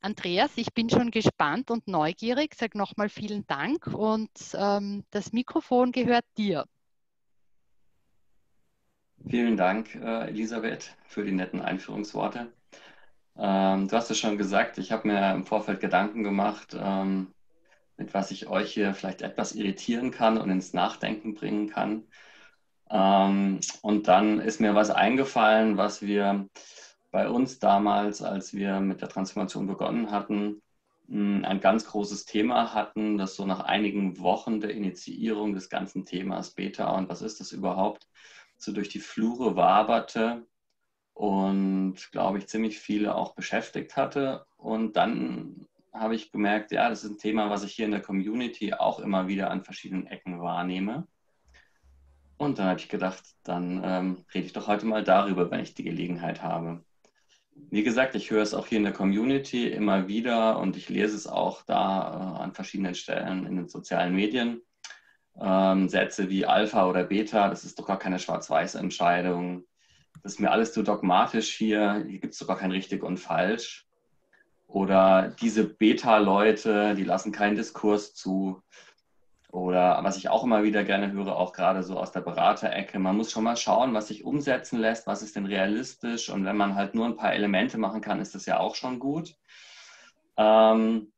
Andreas, ich bin schon gespannt und neugierig. Sag nochmal vielen Dank und ähm, das Mikrofon gehört dir. Vielen Dank, äh, Elisabeth, für die netten Einführungsworte. Ähm, du hast es schon gesagt, ich habe mir im Vorfeld Gedanken gemacht, ähm, mit was ich euch hier vielleicht etwas irritieren kann und ins Nachdenken bringen kann. Ähm, und dann ist mir was eingefallen, was wir bei uns damals, als wir mit der Transformation begonnen hatten, ein ganz großes Thema hatten, das so nach einigen Wochen der Initiierung des ganzen Themas Beta und was ist das überhaupt, so durch die Flure waberte und, glaube ich, ziemlich viele auch beschäftigt hatte. Und dann habe ich gemerkt, ja, das ist ein Thema, was ich hier in der Community auch immer wieder an verschiedenen Ecken wahrnehme. Und dann habe ich gedacht, dann ähm, rede ich doch heute mal darüber, wenn ich die Gelegenheit habe. Wie gesagt, ich höre es auch hier in der Community immer wieder und ich lese es auch da äh, an verschiedenen Stellen in den sozialen Medien. Ähm, Sätze wie Alpha oder Beta, das ist doch gar keine Schwarz-Weiß-Entscheidung. Das ist mir alles zu dogmatisch hier. Hier gibt es sogar kein richtig und falsch. Oder diese Beta-Leute, die lassen keinen Diskurs zu. Oder was ich auch immer wieder gerne höre, auch gerade so aus der Beraterecke, man muss schon mal schauen, was sich umsetzen lässt, was ist denn realistisch. Und wenn man halt nur ein paar Elemente machen kann, ist das ja auch schon gut. Ähm,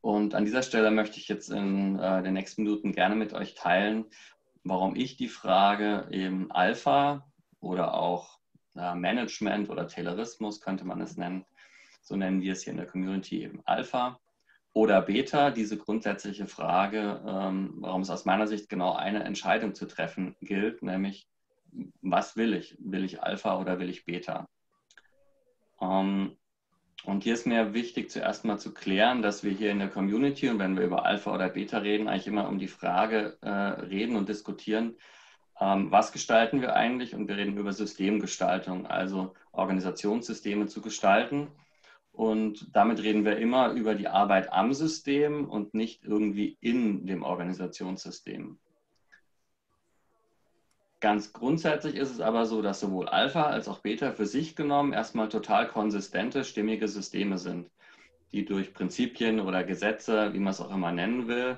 und an dieser Stelle möchte ich jetzt in äh, den nächsten Minuten gerne mit euch teilen, warum ich die Frage eben Alpha oder auch äh, Management oder Taylorismus könnte man es nennen, so nennen wir es hier in der Community eben Alpha oder Beta, diese grundsätzliche Frage, ähm, warum es aus meiner Sicht genau eine Entscheidung zu treffen gilt, nämlich was will ich? Will ich Alpha oder will ich Beta? Ähm, und hier ist mir wichtig, zuerst mal zu klären, dass wir hier in der Community und wenn wir über Alpha oder Beta reden, eigentlich immer um die Frage äh, reden und diskutieren, ähm, was gestalten wir eigentlich? Und wir reden über Systemgestaltung, also Organisationssysteme zu gestalten. Und damit reden wir immer über die Arbeit am System und nicht irgendwie in dem Organisationssystem. Ganz grundsätzlich ist es aber so, dass sowohl Alpha als auch Beta für sich genommen erstmal total konsistente, stimmige Systeme sind, die durch Prinzipien oder Gesetze, wie man es auch immer nennen will,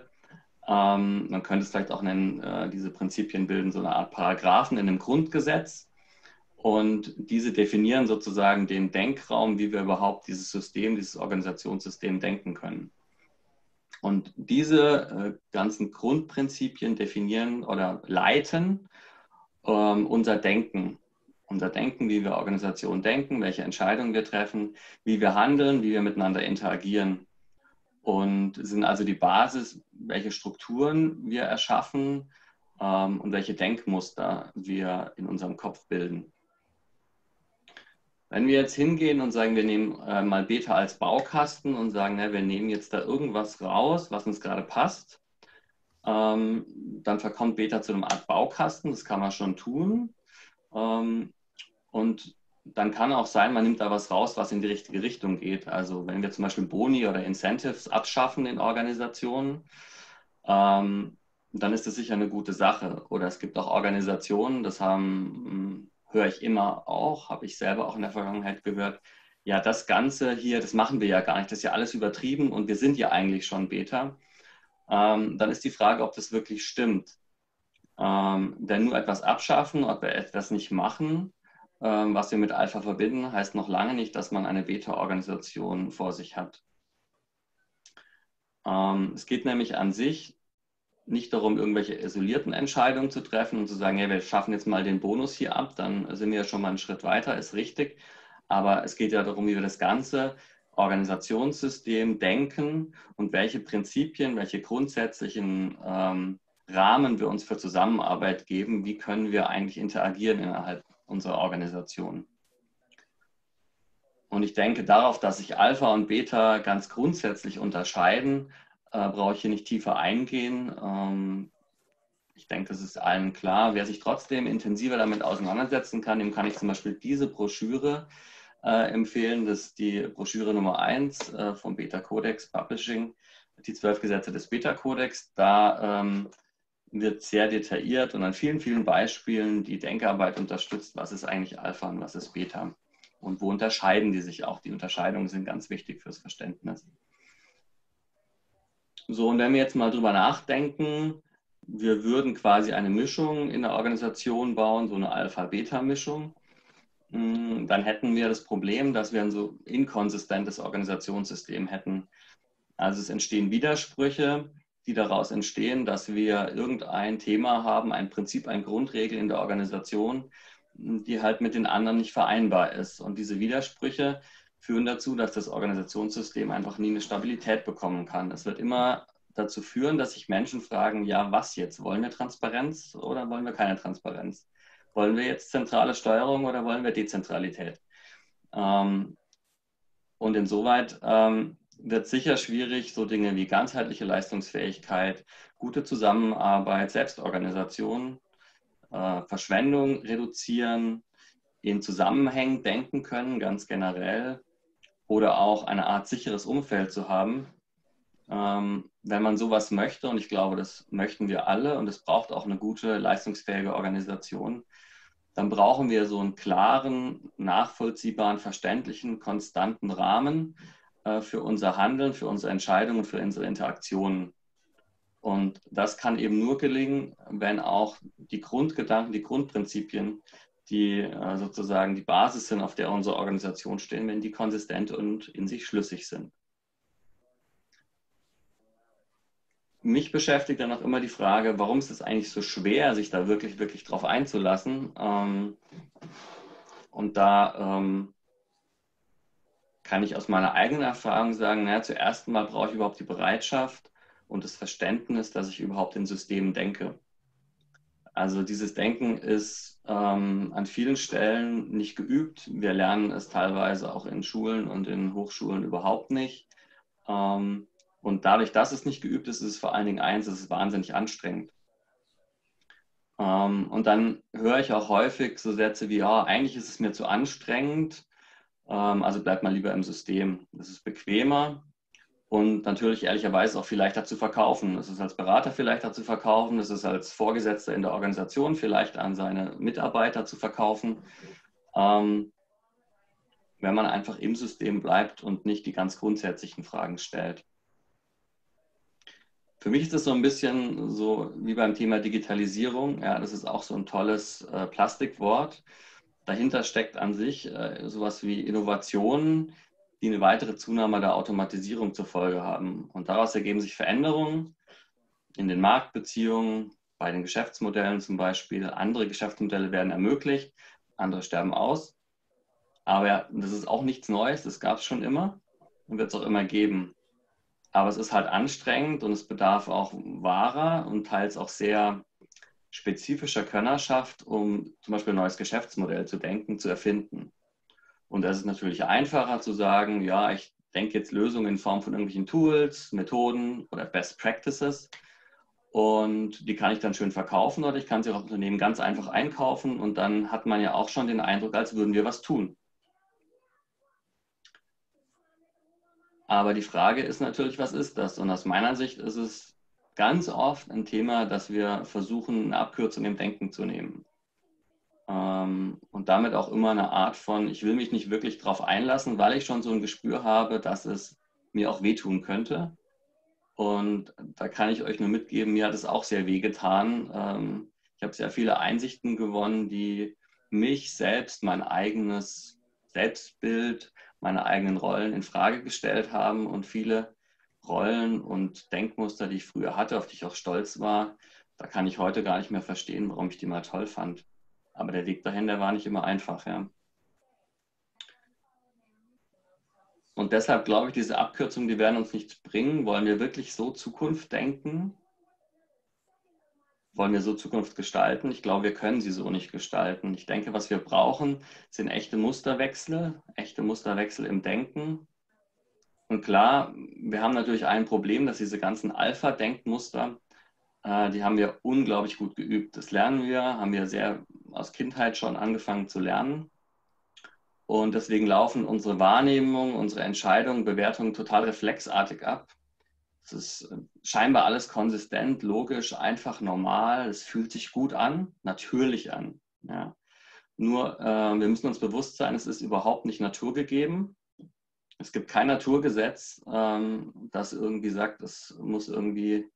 ähm, man könnte es vielleicht auch nennen, äh, diese Prinzipien bilden so eine Art Paragraphen in einem Grundgesetz, und diese definieren sozusagen den Denkraum, wie wir überhaupt dieses System, dieses Organisationssystem denken können. Und diese äh, ganzen Grundprinzipien definieren oder leiten ähm, unser Denken. Unser Denken, wie wir Organisationen denken, welche Entscheidungen wir treffen, wie wir handeln, wie wir miteinander interagieren. Und sind also die Basis, welche Strukturen wir erschaffen ähm, und welche Denkmuster wir in unserem Kopf bilden. Wenn wir jetzt hingehen und sagen, wir nehmen äh, mal Beta als Baukasten und sagen, na, wir nehmen jetzt da irgendwas raus, was uns gerade passt, ähm, dann verkommt Beta zu einer Art Baukasten, das kann man schon tun. Ähm, und dann kann auch sein, man nimmt da was raus, was in die richtige Richtung geht. Also wenn wir zum Beispiel Boni oder Incentives abschaffen in Organisationen, ähm, dann ist das sicher eine gute Sache. Oder es gibt auch Organisationen, das haben höre ich immer auch, habe ich selber auch in der Vergangenheit gehört, ja, das Ganze hier, das machen wir ja gar nicht, das ist ja alles übertrieben und wir sind ja eigentlich schon Beta. Ähm, dann ist die Frage, ob das wirklich stimmt. Ähm, denn nur etwas abschaffen, ob wir etwas nicht machen, ähm, was wir mit Alpha verbinden, heißt noch lange nicht, dass man eine Beta-Organisation vor sich hat. Ähm, es geht nämlich an sich nicht darum, irgendwelche isolierten Entscheidungen zu treffen und zu sagen, hey, wir schaffen jetzt mal den Bonus hier ab, dann sind wir ja schon mal einen Schritt weiter, ist richtig. Aber es geht ja darum, wie wir das ganze Organisationssystem denken und welche Prinzipien, welche grundsätzlichen ähm, Rahmen wir uns für Zusammenarbeit geben, wie können wir eigentlich interagieren innerhalb unserer Organisation. Und ich denke darauf, dass sich Alpha und Beta ganz grundsätzlich unterscheiden, äh, brauche ich hier nicht tiefer eingehen. Ähm, ich denke, das ist allen klar. Wer sich trotzdem intensiver damit auseinandersetzen kann, dem kann ich zum Beispiel diese Broschüre äh, empfehlen. Das ist die Broschüre Nummer 1 äh, vom Beta Codex Publishing, die zwölf Gesetze des Beta Codex. Da ähm, wird sehr detailliert und an vielen, vielen Beispielen die Denkarbeit unterstützt, was ist eigentlich Alpha und was ist Beta. Und wo unterscheiden die sich auch? Die Unterscheidungen sind ganz wichtig fürs Verständnis. So, und wenn wir jetzt mal drüber nachdenken, wir würden quasi eine Mischung in der Organisation bauen, so eine Alpha-Beta-Mischung, hm, dann hätten wir das Problem, dass wir ein so inkonsistentes Organisationssystem hätten. Also es entstehen Widersprüche, die daraus entstehen, dass wir irgendein Thema haben, ein Prinzip, eine Grundregel in der Organisation, die halt mit den anderen nicht vereinbar ist. Und diese Widersprüche führen dazu, dass das Organisationssystem einfach nie eine Stabilität bekommen kann. Es wird immer dazu führen, dass sich Menschen fragen, ja, was jetzt? Wollen wir Transparenz oder wollen wir keine Transparenz? Wollen wir jetzt zentrale Steuerung oder wollen wir Dezentralität? Ähm, und insoweit ähm, wird sicher schwierig, so Dinge wie ganzheitliche Leistungsfähigkeit, gute Zusammenarbeit, Selbstorganisation, äh, Verschwendung reduzieren, in Zusammenhängen denken können, ganz generell, oder auch eine Art sicheres Umfeld zu haben, ähm, wenn man sowas möchte, und ich glaube, das möchten wir alle, und es braucht auch eine gute, leistungsfähige Organisation, dann brauchen wir so einen klaren, nachvollziehbaren, verständlichen, konstanten Rahmen äh, für unser Handeln, für unsere Entscheidungen, für unsere Interaktionen. Und das kann eben nur gelingen, wenn auch die Grundgedanken, die Grundprinzipien, die äh, sozusagen die Basis sind, auf der unsere Organisation stehen, wenn die konsistent und in sich schlüssig sind. mich beschäftigt dann auch immer die Frage, warum ist es eigentlich so schwer, sich da wirklich, wirklich drauf einzulassen? Ähm, und da ähm, kann ich aus meiner eigenen Erfahrung sagen, naja, zuerst mal brauche ich überhaupt die Bereitschaft und das Verständnis, dass ich überhaupt in Systemen denke. Also dieses Denken ist ähm, an vielen Stellen nicht geübt. Wir lernen es teilweise auch in Schulen und in Hochschulen überhaupt nicht. Ähm, und dadurch, dass es nicht geübt ist, ist es vor allen Dingen eins, es ist wahnsinnig anstrengend. Ähm, und dann höre ich auch häufig so Sätze wie, ja, eigentlich ist es mir zu anstrengend, ähm, also bleibt mal lieber im System. Das ist bequemer und natürlich ehrlicherweise auch viel leichter zu verkaufen. Es ist als Berater viel leichter zu verkaufen, es ist als Vorgesetzter in der Organisation vielleicht an seine Mitarbeiter zu verkaufen. Ähm, wenn man einfach im System bleibt und nicht die ganz grundsätzlichen Fragen stellt. Für mich ist das so ein bisschen so wie beim Thema Digitalisierung. Ja, das ist auch so ein tolles äh, Plastikwort. Dahinter steckt an sich äh, sowas wie Innovationen, die eine weitere Zunahme der Automatisierung zur Folge haben. Und daraus ergeben sich Veränderungen in den Marktbeziehungen, bei den Geschäftsmodellen zum Beispiel. Andere Geschäftsmodelle werden ermöglicht, andere sterben aus. Aber das ist auch nichts Neues, das gab es schon immer und wird es auch immer geben. Aber es ist halt anstrengend und es bedarf auch wahrer und teils auch sehr spezifischer Könnerschaft, um zum Beispiel ein neues Geschäftsmodell zu denken, zu erfinden. Und es ist natürlich einfacher zu sagen, ja, ich denke jetzt Lösungen in Form von irgendwelchen Tools, Methoden oder Best Practices. Und die kann ich dann schön verkaufen oder ich kann sie auch Unternehmen ganz einfach einkaufen. Und dann hat man ja auch schon den Eindruck, als würden wir was tun. Aber die Frage ist natürlich, was ist das? Und aus meiner Sicht ist es ganz oft ein Thema, dass wir versuchen, eine Abkürzung im Denken zu nehmen. Ähm, und damit auch immer eine Art von, ich will mich nicht wirklich darauf einlassen, weil ich schon so ein Gespür habe, dass es mir auch wehtun könnte. Und da kann ich euch nur mitgeben, mir hat es auch sehr wehgetan. Ähm, ich habe sehr viele Einsichten gewonnen, die mich selbst, mein eigenes Selbstbild, meine eigenen Rollen in Frage gestellt haben und viele Rollen und Denkmuster, die ich früher hatte, auf die ich auch stolz war, da kann ich heute gar nicht mehr verstehen, warum ich die mal toll fand. Aber der Weg dahin, der war nicht immer einfach, ja. Und deshalb glaube ich, diese Abkürzungen, die werden uns nichts bringen. Wollen wir wirklich so Zukunft denken? wollen wir so Zukunft gestalten? Ich glaube, wir können sie so nicht gestalten. Ich denke, was wir brauchen, sind echte Musterwechsel, echte Musterwechsel im Denken. Und klar, wir haben natürlich ein Problem, dass diese ganzen Alpha-Denkmuster, äh, die haben wir unglaublich gut geübt. Das lernen wir, haben wir sehr aus Kindheit schon angefangen zu lernen. Und deswegen laufen unsere Wahrnehmungen, unsere Entscheidungen, Bewertungen total reflexartig ab. Es ist äh, scheinbar alles konsistent, logisch, einfach normal. Es fühlt sich gut an, natürlich an. Ja. Nur äh, wir müssen uns bewusst sein, es ist überhaupt nicht naturgegeben. Es gibt kein Naturgesetz, ähm, das irgendwie sagt, es muss irgendwie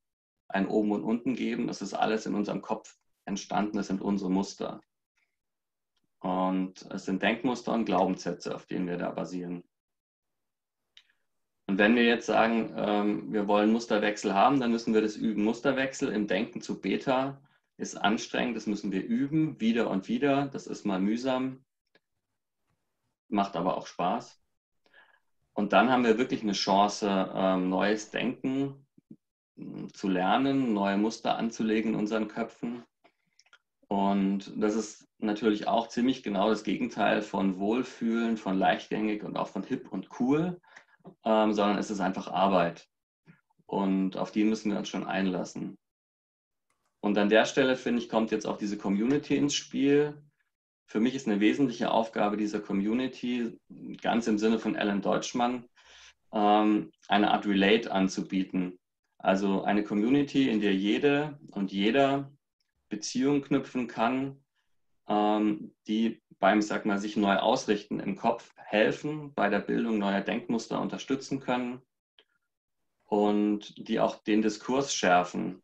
ein Oben und Unten geben. Das ist alles in unserem Kopf entstanden, das sind unsere Muster. Und es sind Denkmuster und Glaubenssätze, auf denen wir da basieren. Und wenn wir jetzt sagen, ähm, wir wollen Musterwechsel haben, dann müssen wir das üben. Musterwechsel im Denken zu Beta ist anstrengend, das müssen wir üben, wieder und wieder. Das ist mal mühsam, macht aber auch Spaß. Und dann haben wir wirklich eine Chance, ähm, neues Denken zu lernen, neue Muster anzulegen in unseren Köpfen. Und das ist natürlich auch ziemlich genau das Gegenteil von Wohlfühlen, von leichtgängig und auch von hip und cool, ähm, sondern es ist einfach Arbeit. Und auf die müssen wir uns schon einlassen. Und an der Stelle, finde ich, kommt jetzt auch diese Community ins Spiel. Für mich ist eine wesentliche Aufgabe dieser Community, ganz im Sinne von Alan Deutschmann, ähm, eine Art Relate anzubieten. Also eine Community, in der jede und jeder Beziehungen knüpfen kann, ähm, die beim, sag mal, sich neu ausrichten im Kopf helfen, bei der Bildung neuer Denkmuster unterstützen können und die auch den Diskurs schärfen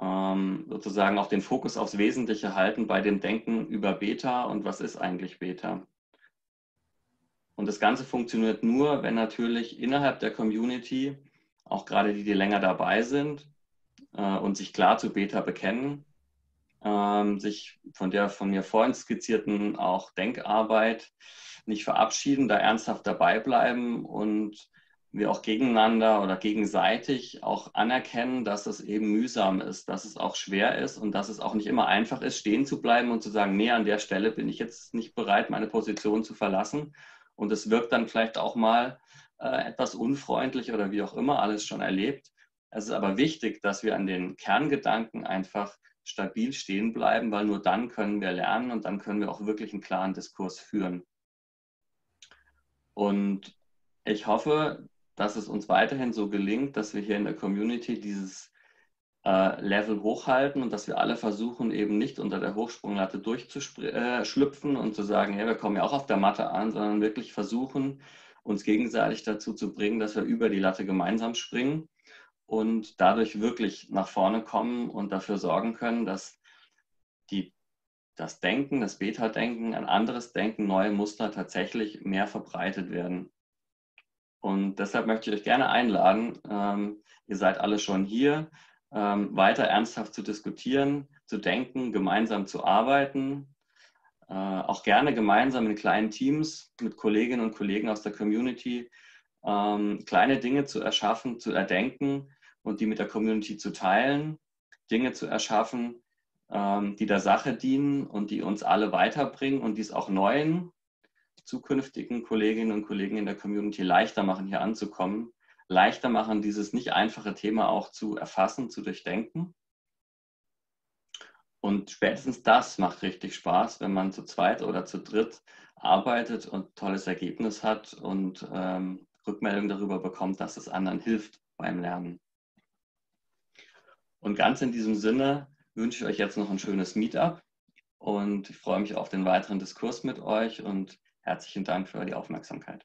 ähm, sozusagen auch den Fokus aufs Wesentliche halten bei dem Denken über Beta und was ist eigentlich Beta. Und das Ganze funktioniert nur, wenn natürlich innerhalb der Community, auch gerade die, die länger dabei sind äh, und sich klar zu Beta bekennen, ähm, sich von der von mir vorhin skizzierten auch Denkarbeit nicht verabschieden, da ernsthaft dabei bleiben und wir auch gegeneinander oder gegenseitig auch anerkennen, dass es eben mühsam ist, dass es auch schwer ist und dass es auch nicht immer einfach ist, stehen zu bleiben und zu sagen, nee, an der Stelle bin ich jetzt nicht bereit, meine Position zu verlassen. Und es wirkt dann vielleicht auch mal äh, etwas unfreundlich oder wie auch immer, alles schon erlebt. Es ist aber wichtig, dass wir an den Kerngedanken einfach stabil stehen bleiben, weil nur dann können wir lernen und dann können wir auch wirklich einen klaren Diskurs führen. Und ich hoffe, dass es uns weiterhin so gelingt, dass wir hier in der Community dieses äh, Level hochhalten und dass wir alle versuchen, eben nicht unter der Hochsprunglatte durchzuschlüpfen äh, und zu sagen, ja, wir kommen ja auch auf der Matte an, sondern wirklich versuchen, uns gegenseitig dazu zu bringen, dass wir über die Latte gemeinsam springen und dadurch wirklich nach vorne kommen und dafür sorgen können, dass die, das Denken, das Beta-Denken, ein anderes Denken, neue Muster tatsächlich mehr verbreitet werden. Und deshalb möchte ich euch gerne einladen, ähm, ihr seid alle schon hier, ähm, weiter ernsthaft zu diskutieren, zu denken, gemeinsam zu arbeiten, äh, auch gerne gemeinsam in kleinen Teams mit Kolleginnen und Kollegen aus der Community ähm, kleine Dinge zu erschaffen, zu erdenken und die mit der Community zu teilen, Dinge zu erschaffen, ähm, die der Sache dienen und die uns alle weiterbringen und die es auch neuen zukünftigen Kolleginnen und Kollegen in der Community leichter machen, hier anzukommen, leichter machen, dieses nicht einfache Thema auch zu erfassen, zu durchdenken. Und spätestens das macht richtig Spaß, wenn man zu zweit oder zu dritt arbeitet und tolles Ergebnis hat und ähm, Rückmeldung darüber bekommt, dass es anderen hilft beim Lernen. Und ganz in diesem Sinne wünsche ich euch jetzt noch ein schönes Meetup und ich freue mich auf den weiteren Diskurs mit euch und Herzlichen Dank für die Aufmerksamkeit.